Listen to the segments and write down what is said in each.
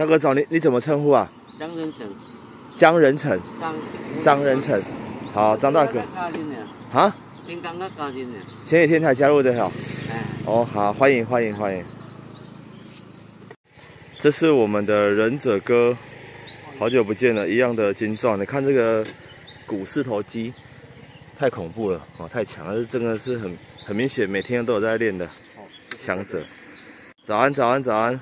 大哥找你，你怎么称呼啊？江仁成，江仁成，张张仁成。好，张大哥。啊？前几天才加入的哈。哎，哦，好，欢迎欢迎欢迎。这是我们的忍者哥，好久不见了，一样的精壮。你看这个股四头肌，太恐怖了哦，太强了，这真的是很很明显，每天都有在练的强者。早安早安早安，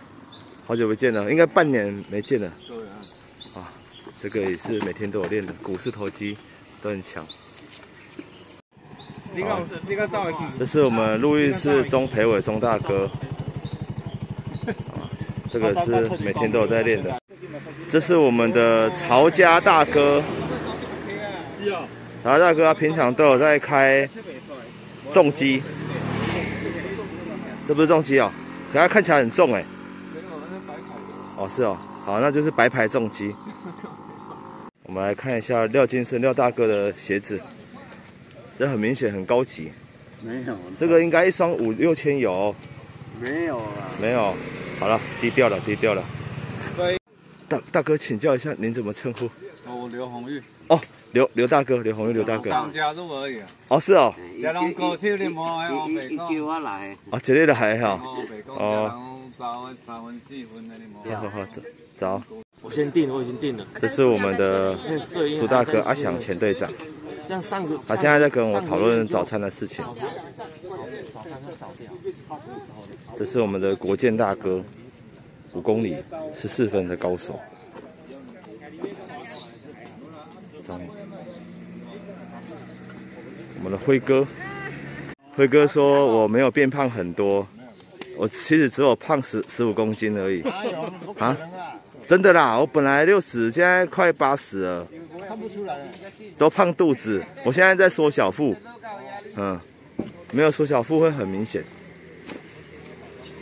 好久不见了，应该半年没见了。对啊。啊，这个也是每天都有练的，股四头肌都很强。这是我们录音室钟培伟钟大哥。这个是每天都有在练的。这是我们的曹家大哥。曹家大哥他平常都有在开重机。这不是重机哦，可他看起来很重哎。哦，是哦，好，那就是白牌重机。我们来看一下廖金生廖大哥的鞋子，这很明显很高级。没有。这个应该一双五六千有。没有啊。没有。好了，低调了，低调了。大大哥，请教一下，您怎么称呼？哦，刘红玉。哦，刘刘大哥，刘红玉，刘大哥。刚加入而已。哦，是哦。加入高铁的嘛，还有北工。一我来。哦，这里的还好。哦，好好好，走走。我先定，我已经定了。这是我们的朱大哥阿翔前队长。他现在在跟我讨论早餐的事情。这是我们的国建大哥，五公里十四分的高手。我们的辉哥，辉哥说我没有变胖很多，我其实只有胖十十五公斤而已。啊？真的啦，我本来六十，现在快八十了。看不出来，都胖肚子。我现在在缩小腹，嗯，没有缩小腹会很明显。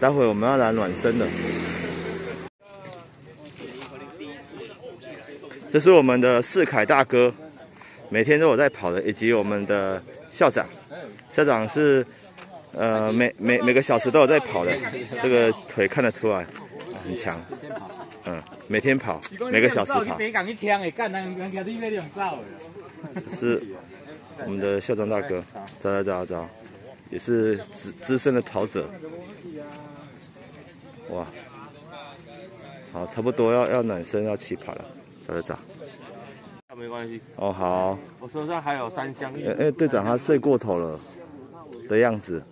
待会我们要来暖身的。这是我们的世凯大哥，每天都有在跑的，以及我们的校长。校长是，呃，每每每个小时都有在跑的，这个腿看得出来，很强。嗯，每天跑，每个小时跑。是我们的校长大哥，找找找找，也是资资深的跑者。哇，好，差不多要要暖身要起跑了，找找找。那没关系。哦，好。我手上还有三箱。哎哎，队长他睡过头了的样子。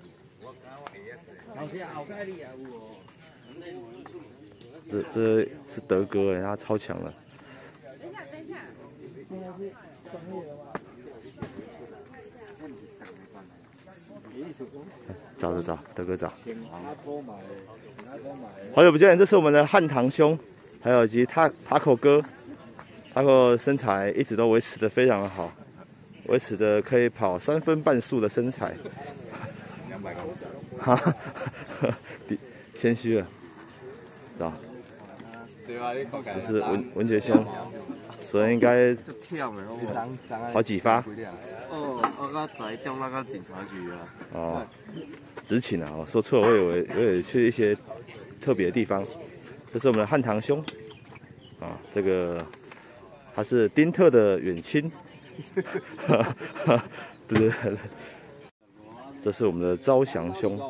这这是德哥哎，他超强了。等一下，等一下。找找找，德哥找。好久不见，这是我们的汉唐兄，还有及他塔口哥，塔口身材一直都维持的非常的好，维持着可以跑三分半速的身材。两百公尺。哈 哈，谦虚了，找。这是文文杰兄，所以应该好几发。哦，我刚才调那个警察局啊。哦，执勤啊，我说错了，我以为我以为去一些特别的地方。这是我们的汉唐兄，啊，这个他是丁特的远亲。不是，这是我们的招祥兄。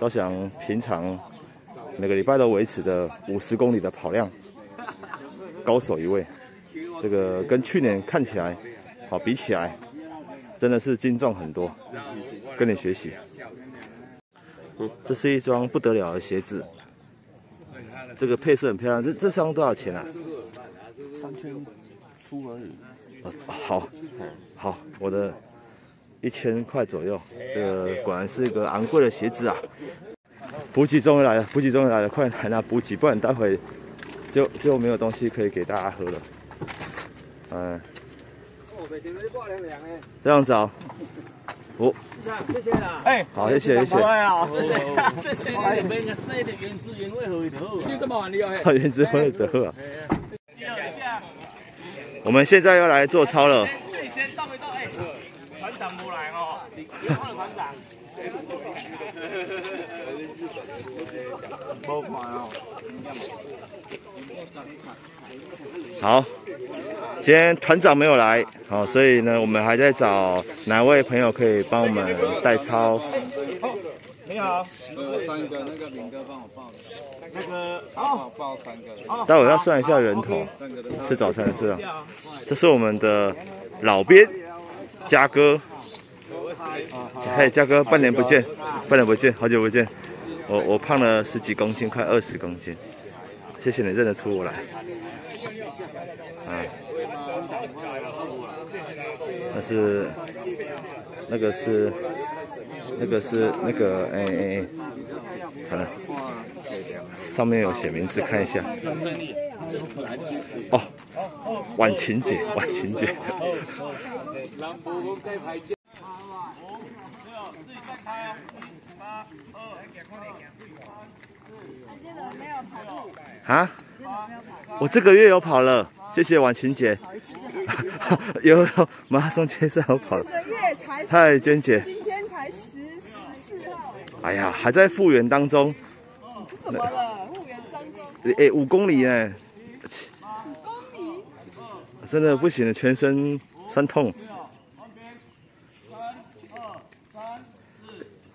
招祥平常。每个礼拜都维持的五十公里的跑量，高手一位。这个跟去年看起来，好比起来，真的是精壮很多。跟你学习。这是一双不得了的鞋子，这个配色很漂亮。这这双多少钱啊？三千出而已。好，好，我的一千块左右。这个果然是一个昂贵的鞋子啊。补给终于来了，补给终于来了，快来拿补给，不然待会就就没有东西可以给大家喝了。嗯，这样子啊，好，谢谢啦，哎，好，谢谢谢谢，谢谢，谢谢，哎，没个谁的原汁原味喝一头，你干嘛玩的啊？原汁原味的喝。我们现在要来做操了。先到没到？哎，团长不来哦，你换了好，今天团长没有来，好，所以呢，我们还在找哪位朋友可以帮我们代操。你好，呃，三个那个明哥帮我报的，那个帮好，我报三个。待会要算一下人头，吃早餐是啊。这是我们的老编嘉哥，嘿，嘉哥，半年不见，半年不见，好久不见。我我胖了十几公斤，快二十公斤。谢谢你认得出我来。啊，那是那个是那个是那个哎哎哎，看了，上面有写名字，看一下。哦，婉晴姐，婉晴姐。啊？我这个月有跑了，谢谢婉晴姐。有有马拉松决赛有跑了，这个月才嗨，娟姐。今天才十十四号，哎呀，还在复原当中。怎么了？复原当中哎，五公里哎，五公里，真的不行了，全身酸痛。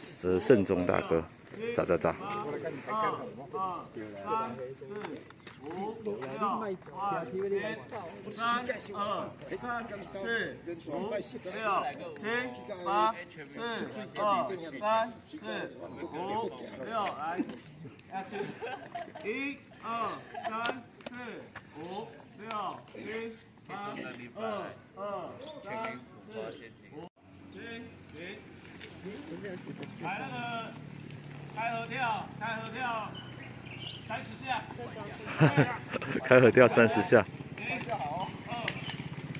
是盛忠大哥，咋咋咋？三二三四五六七八四二三四五六，来，一二三四五六七八二二三四五七，来那个开合跳，开合跳，三十下。开合跳三十下。一、二、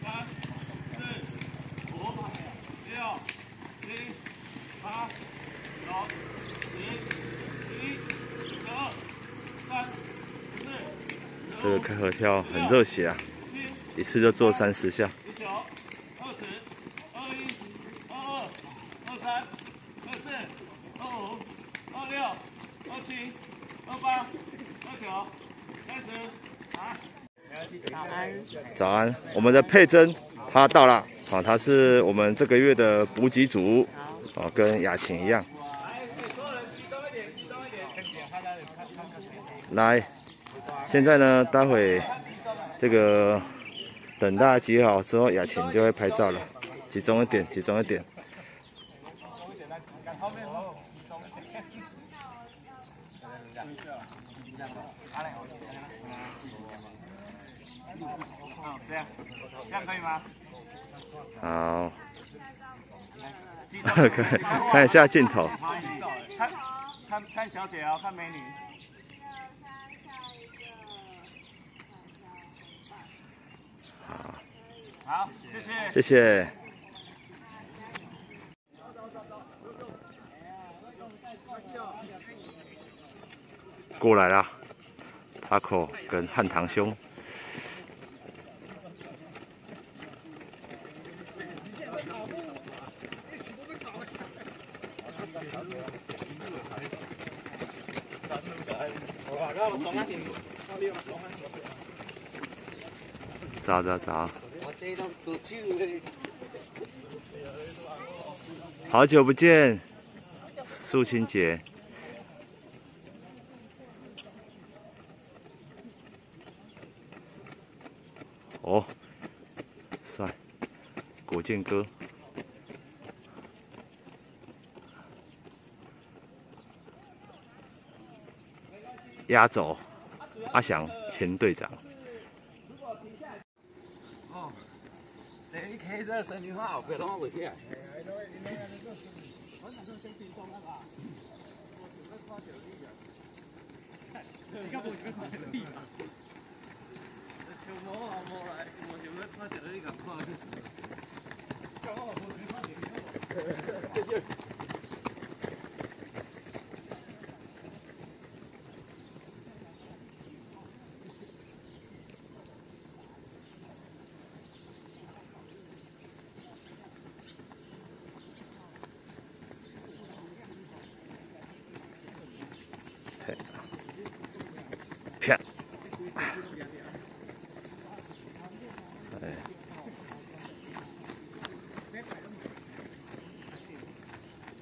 三、四、五、六、七、八、九、十、一、十二、三、四、这个开合跳很热血啊，一次就做三十下。十九、二十、二一、二二、二三、四、二五、二六、二七、二八、二九、三十，来。早安，我们的佩珍她到了，好、她是我们这个月的补给组，哦，跟雅琴一样。来，现在呢，待会这个等大家集合好之后，雅琴就会拍照了，集中一点，集中一点。这样，这样可以吗？好，看看一下镜头。看，看看小姐哦，看美女。好，谢谢。谢谢。过来啦，Taco 跟汉唐兄。早早早。好久不见，素清姐。哦，帅，古建哥。压轴，阿翔前队长。你开车身体好，别浪费钱。哎，对，你那个那个，我想说先提光了吧，我准备发奖励一个。你干嘛去发奖励啊？这像我啊，没来，我想发奖励一个发。小王老师发奖励，呵呵，得。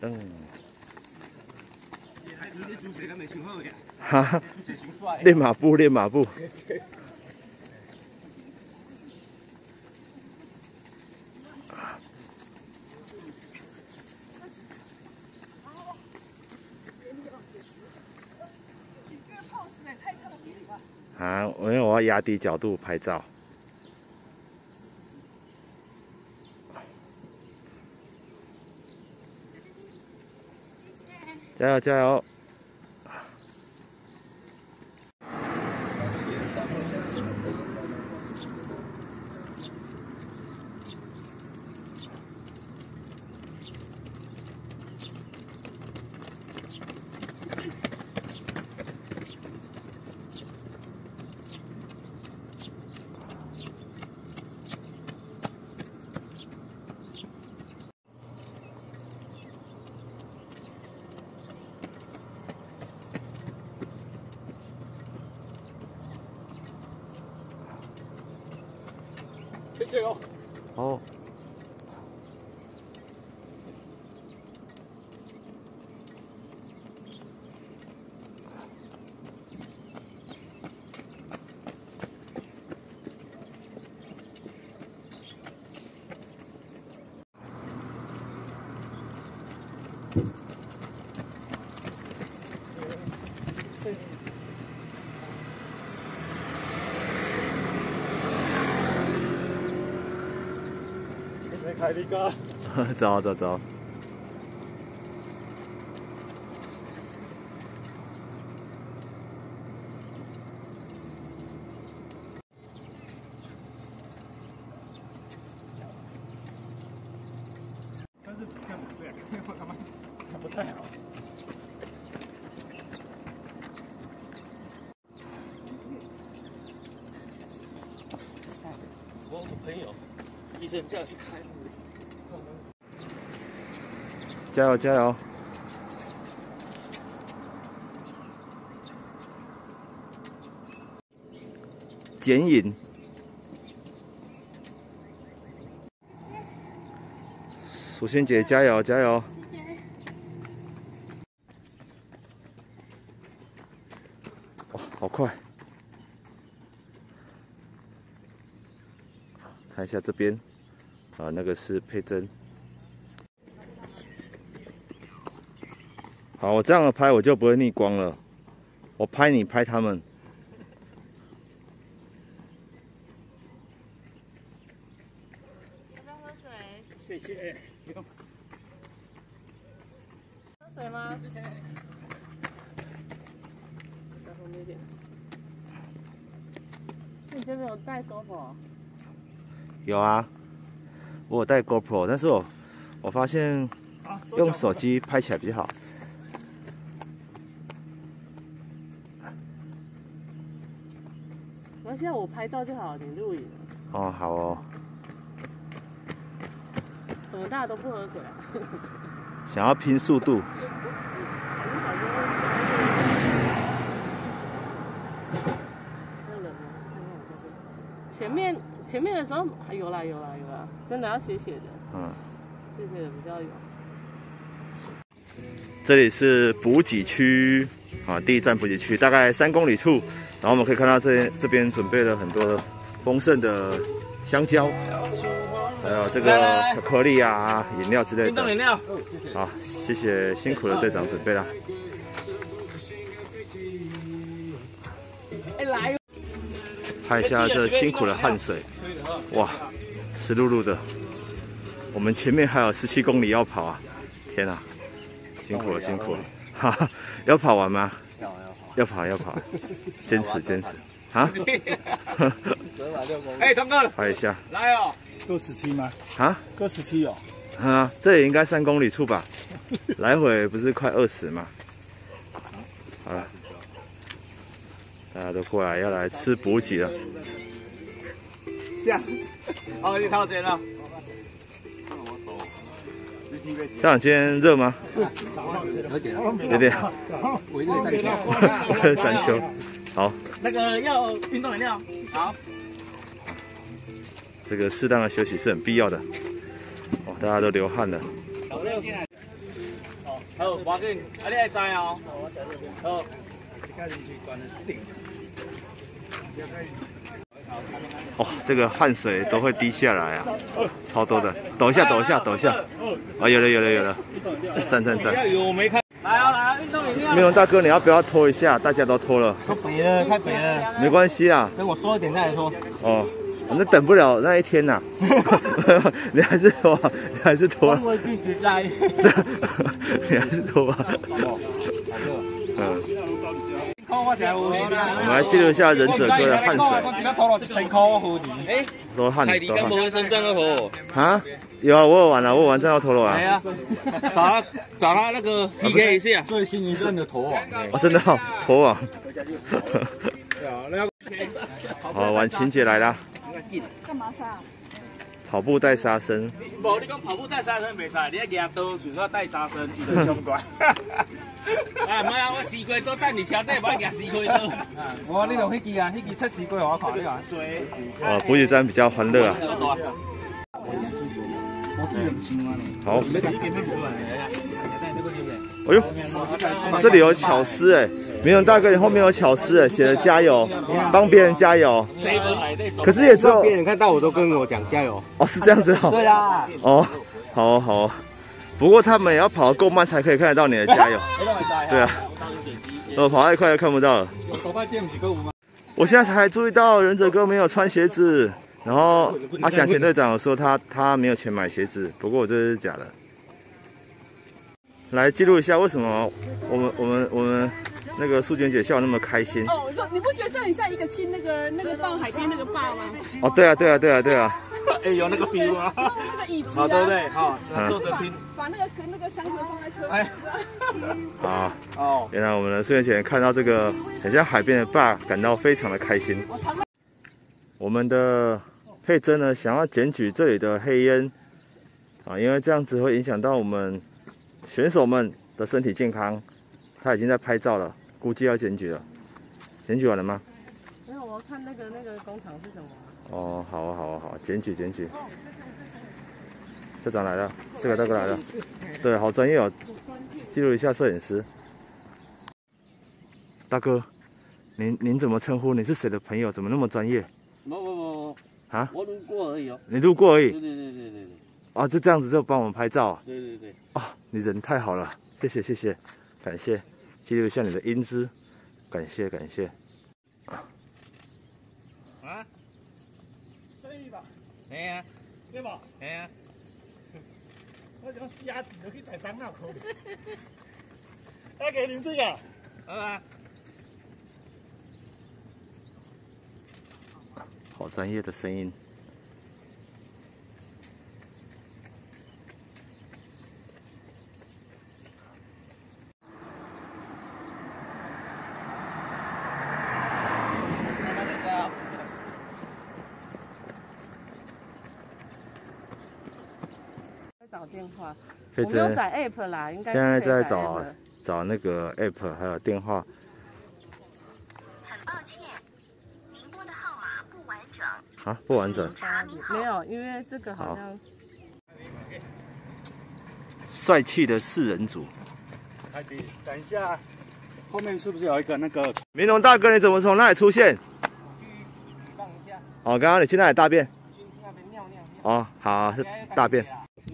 嗯，哈哈，练马步，练马步。啊，因为我要压低角度拍照。加油加油！加油。好。哦。凯利哥，走走走。但是看不对，看他妈看不太好。我有个朋友，医生叫去开。加油加油！剪影，蜀轩姐加油加油！哇，好快！看一下这边，啊，那个是佩珍。好，我这样的拍我就不会逆光了。我拍你，拍他们。要喝水？谢谢。喝水吗？你这边有带 GoPro？有啊，我有带 GoPro，但是我我发现用手机拍起来比较好。那现在我拍照就好，你录影。哦，好哦。怎么大家都不喝水啊？想要拼速度。前面前面的时候有啦有啦有啦，真的要斜斜的。嗯。斜斜的比较有。这里是补给区啊，第一站补给区，大概三公里处。然后我们可以看到这这边准备了很多丰盛的香蕉，还有这个巧克力啊、饮料之类的。运动饮料。好，谢谢辛苦的队长准备了。哎来。拍一下这辛苦的汗水，哇，湿漉漉的。我们前面还有十七公里要跑啊！天哪，辛苦了辛苦了，哈哈，要跑完吗？要要跑。要跑坚持 坚持，啊？哎，东哥，拍 一下，来哦。够十七吗？啊？够十七哦。啊，这也应该三公里处吧？来回不是快二十吗？好了，大家都过来要来吃补给了。下，哦，你掏钱了。校长今天热吗？有点。我一个山丘。好。那个要运动饮料。好。这个适当的休息是很必要的。哇，大家都流汗了。好，我给你，啊，你爱知哦。好。哇，这个汗水都会滴下来啊，超多的。抖一下，抖一下，抖一下。啊，有了，有了，有了。赞赞赞。有没看？来啊，来啊，运动饮料。没有大哥，你要不要拖一下？大家都拖了。太肥了，太肥了。没关系啊。等我瘦一点再来拖。哦。那等不了那一天呐，你还是拖，你还是拖。我一直在。你还是拖吧。嗯。我们来记录一下忍者哥的汗水。都汗都汗。啊？有啊，我有玩啊，我有玩战斗陀螺啊。啊。找他找他那个 PK 一下。最新一阵的陀网。哦，真的哦，陀网。好，玩情节来了。干嘛杀？跑步带杀生。无，你讲跑步带杀生袂使，你要夹刀，顺说带杀生，伊就相关。啊，唔啊，我四块都带你车底，唔爱夹四块刀。我你用迄支啊，迄支七四块我看你啊。啊，补给站比较欢乐啊。好。哎呦，这里有巧思哎。明勇大哥，你后面有巧思，写了加油，帮别人加油。可是也只有别人看到我都跟我讲加油。哦，是这样子哦。对啊。哦，好好。不过他们也要跑得够慢才可以看得到你的加油。对啊。我跑太快就看不到了。我现在才注意到忍者哥没有穿鞋子，然后阿翔前队长说他他没有钱买鞋子，不过我这是假的。来记录一下为什么我们我们我们。那个素娟姐笑那么开心哦，我说你不觉得这很像一个亲那个那个放海边那个爸吗？哦，对啊，对啊，对啊，对啊。哎，有那个 feel 啊。那个椅子啊，对不对？好，坐着听。把那个那个箱子放在车哎。啊。哦。原来我们的素娟姐看到这个很像海边的爸，感到非常的开心。我们的佩珍呢，想要检举这里的黑烟啊，因为这样子会影响到我们选手们的身体健康。他已经在拍照了。估计要检举了，检举完了吗？没有，我要看那个那个工厂是什么。哦，好啊，好啊，好，检举检举。社长来了，这个大哥来了，对，好专业哦，记录一下摄影师。大哥，您您怎么称呼？你是谁的朋友？怎么那么专业？不不不，啊？我路过而已哦。你路过而已？对对对对对。啊，就这样子就帮我们拍照？对对对。啊，你人太好了，谢谢谢谢，感谢。记录一下你的英姿，感谢感谢。啊？可以吧？哎呀，对吧？哎呀，我讲虾子都去在张那口里。来给您这个，啊。好专业的声音。电话，我没有载 app 啦，应该现在在找找那个 app，还有电话。很抱歉，您拨的号码不完整。啊，不完整。没有，因为这个好像。帅气的四人组。海底，等一下，后面是不是有一个那个？明龙大哥，你怎么从那里出现？哦，刚刚你去那里大便。去那边尿尿。哦，好，是大便。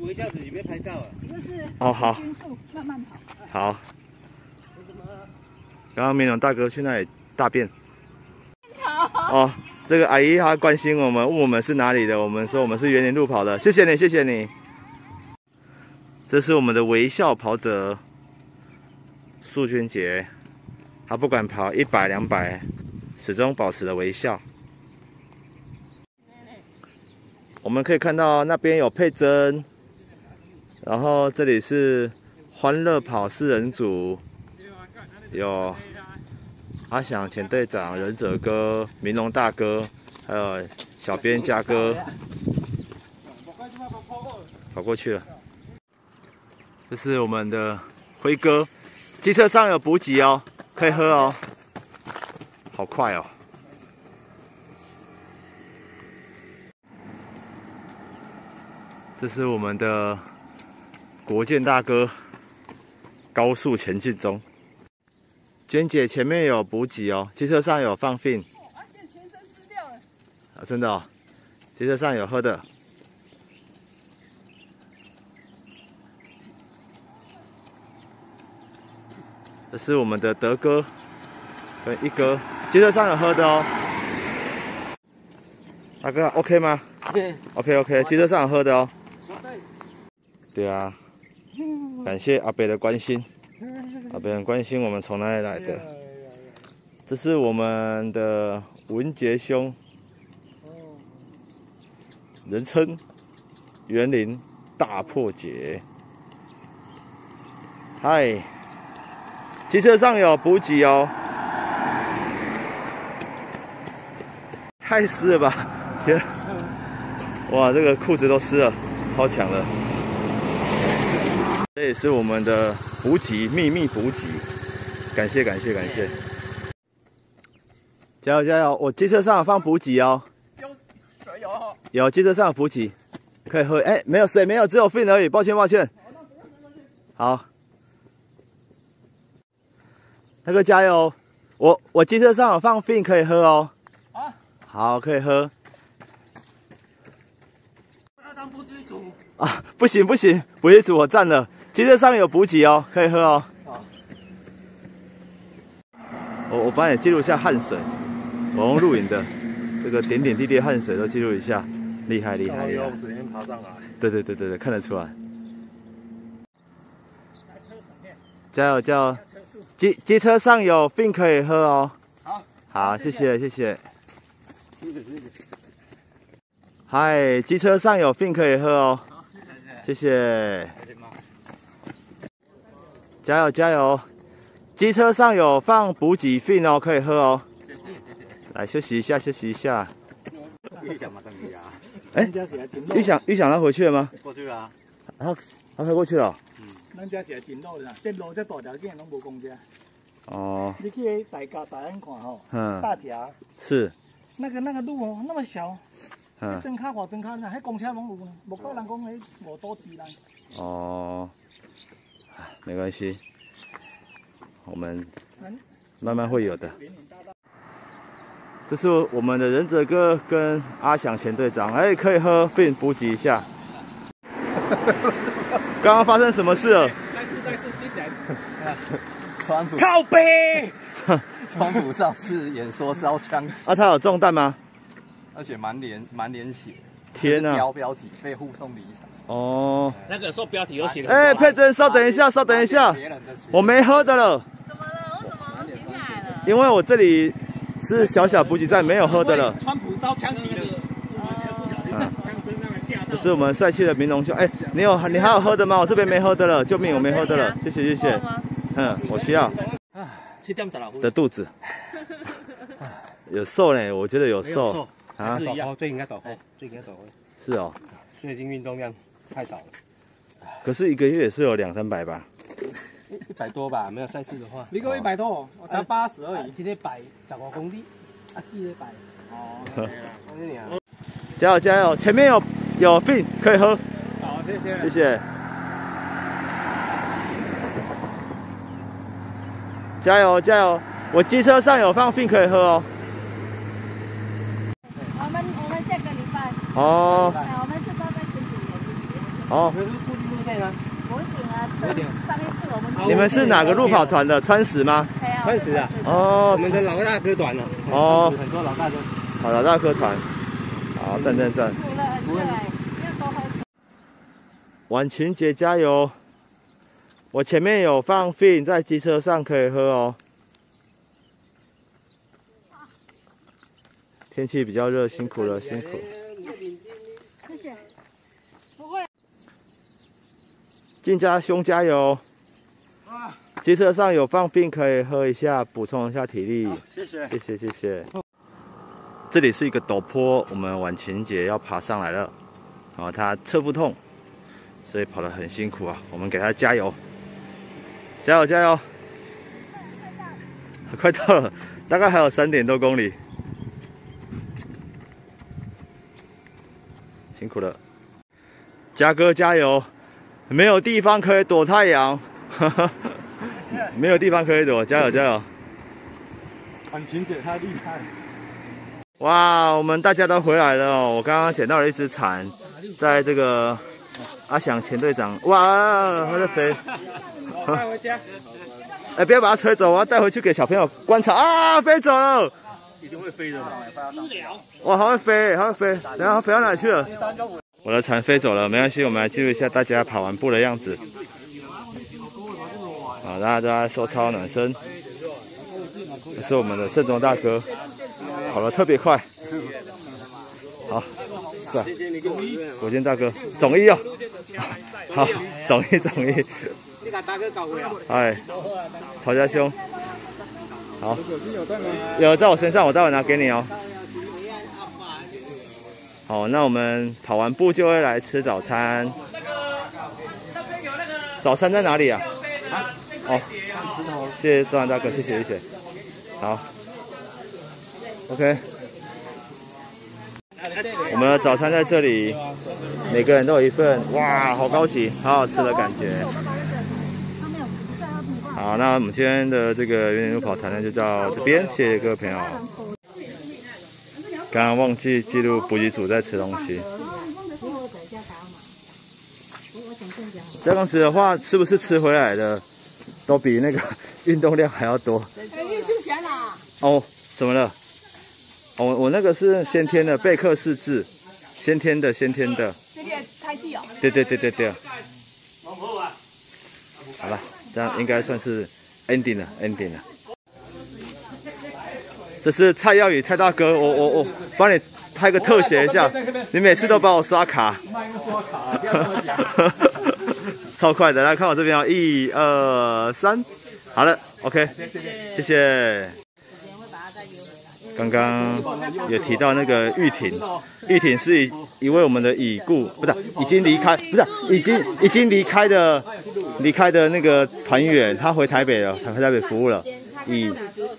我一下子你没有拍照啊？这是哦好，均速慢慢跑。好。刚刚明龙大哥去那里大便。哦，这个阿姨她关心我们，问我们是哪里的，我们说我们是园林路跑的，谢谢你，谢谢你。这是我们的微笑跑者素娟姐，她不管跑一百两百，始终保持着微笑。我们可以看到那边有佩珍，然后这里是欢乐跑四人组，有阿翔前队长、忍者哥、明龙大哥，还有小编嘉哥，跑过去了。这是我们的辉哥，机车上有补给哦，可以喝哦，好快哦。这是我们的国建大哥，高速前进中。娟姐前面有补给哦，机车上有放 fin。而且全身湿掉了。啊，真的哦，机车上有喝的。这是我们的德哥跟一哥，机车上有喝的哦。大哥，OK 吗？OK OK，机车上有喝的哦。对啊，感谢阿北的关心，阿北很关心我们从哪里来的。这是我们的文杰兄，人称园林大破解。嗨，机车上有补给哦，太湿了吧！天，哇，这个裤子都湿了，超强了。这也是我们的补给秘密补给，感谢感谢感谢，加油加油！我机车上有放补给哦，有水有哈，有机车上有补给，可以喝。哎，没有水，没有，只有 fin 而已，抱歉抱歉。好，大哥加油！我我机车上有放 fin 可以喝哦。啊，好，可以喝。要当补给组。啊，不行不行，补给组我占了。机车上有补给哦，可以喝哦。我我帮你记录一下汗水，我用录影的，这个点点滴滴的汗水都记录一下，厉害厉害厉害。水先爬上来。对对对对对，看得出来。加油加油！机机车上有病可以喝哦。好，好，谢谢谢谢。嗨，机车上有病可以喝哦。谢谢。加油加油！机车上有放补给 fin 哦，可以喝哦。来休息一下，休息一下。预想嘛，等你啊。哎，预想预想他回去了吗？过去啊。他他开过去了。嗯。咱家是真路啦，这路这大条件拢无公车。哦。你去大家大安看吼。嗯。大甲。是。那个那个路哦，那么小。嗯。真卡话真卡，那迄公车拢有，无够人讲迄无多挤人。哦。没关系，我们慢慢会有的。这是我们的忍者哥跟阿翔前队长，哎，可以喝并补给一下。刚刚发生什么事了？再次再次经典。川普靠背。川普造次演说遭枪击。啊，他有中弹吗？而且满脸满脸血。天啊！标标题被护送离场。哦，那个说标题有写。哎，佩珍，稍等一下，稍等一下，我没喝的了。怎么了？我怎么停下来了？因为我这里是小小补给站，没有喝的了。川普遭枪击了。嗯，这是我们帅气的明龙兄。哎，你有你还有喝的吗？我这边没喝的了，救命，我没喝的了，谢谢谢谢。嗯，我需要。七点十六分。的肚子。有瘦呢，我觉得有瘦。啊，是一样，最应该倒回，最应该倒回。是哦。最近运动量太少了，可是一个月也是有两三百吧，一百多吧，没有赛事的话。你个一百多，我才八十而已。今天百十五公里，啊四个百。哦，加油加油！前面有有病可以喝。好，谢谢。谢谢。加油加油！我机车上有放病可以喝哦。我们我们下个礼拜。哦。哦，固定路线啊，五点啊，五点。上一次我们你们是哪个路跑团的？川十吗？川十啊。哦，我们的老大哥团了。哦，很多老大哥。好，老大哥团，好，赞赞赞。晚晴姐加油！我前面有放费，在机车上可以喝哦。天气比较热，辛苦了，辛苦。进家兄加油！机车上有放冰，可以喝一下，补充一下体力。谢谢，谢谢，谢谢。这里是一个陡坡，我们晚晴姐要爬上来了。然后她侧腹痛，所以跑得很辛苦啊。我们给她加油，加油，加油！快到了，大概还有三点多公里。辛苦了，嘉哥加油！没有地方可以躲太阳，没有地方可以躲，加油 加油！婉晴姐太厉害。哇，我们大家都回来了哦！我刚刚捡到了一只蝉，在这个阿翔前队长，哇，它在飞，带回家。哎，不要把它吹走，我要带回去给小朋友观察啊！飞走了，一定会飞的。哇，还会飞，还会飞，等下它飞到哪去了？我的船飞走了，没关系，我们来记录一下大家跑完步的样子。好，大家都在收操暖身。这是我们的盛装大哥，跑得特别快。好，是啊，国军大哥，总一哦。好，总一总一。哎，曹家兄，好，有在我身上，我待会拿给你哦。好，那我们跑完步就会来吃早餐。早餐在哪里啊？哦，谢谢段大哥，谢谢谢谢。好，OK。我们的早餐在这里，每个人都有一份，哇，好高级，好好吃的感觉。好，那我们今天的这个园林路跑团呢，就到这边，谢谢各位朋友。刚刚忘记记录补给组在吃东西。这样子的话，是不是吃回来的都比那个运动量还要多？哦，怎么了？哦，我那个是先天的贝克氏痣，先天的，先天的。对对对对对。好了，这样应该算是 ending 了，ending 了。这是蔡耀宇蔡大哥，我我我帮你拍个特写一下，你每次都帮我刷卡。刷卡，不要这么讲。超快的，来看我这边哦，一二三，好了，OK，谢谢。刚刚也提到那个玉婷，玉婷是一一位我们的已故，不是已经离开，不是已经已经离开的离开的那个团员，他回台北了，他回台北服务了，以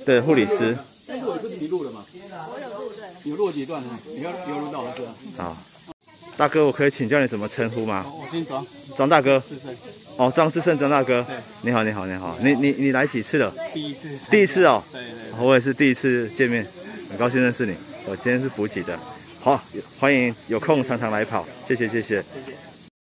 对护理师。录不是你录的吗？我有录，对。有录几段呢？你要有录到是吧？好，大哥，我可以请教你怎么称呼吗？我姓张，张大哥。志胜。哦，张志胜，张大哥。对。你好，你好，你好。你你你来几次了？第一次。第一次哦。对对。我也是第一次见面，很高兴认识你。我今天是补给的，好，欢迎有空常常来跑，谢谢谢谢。谢谢。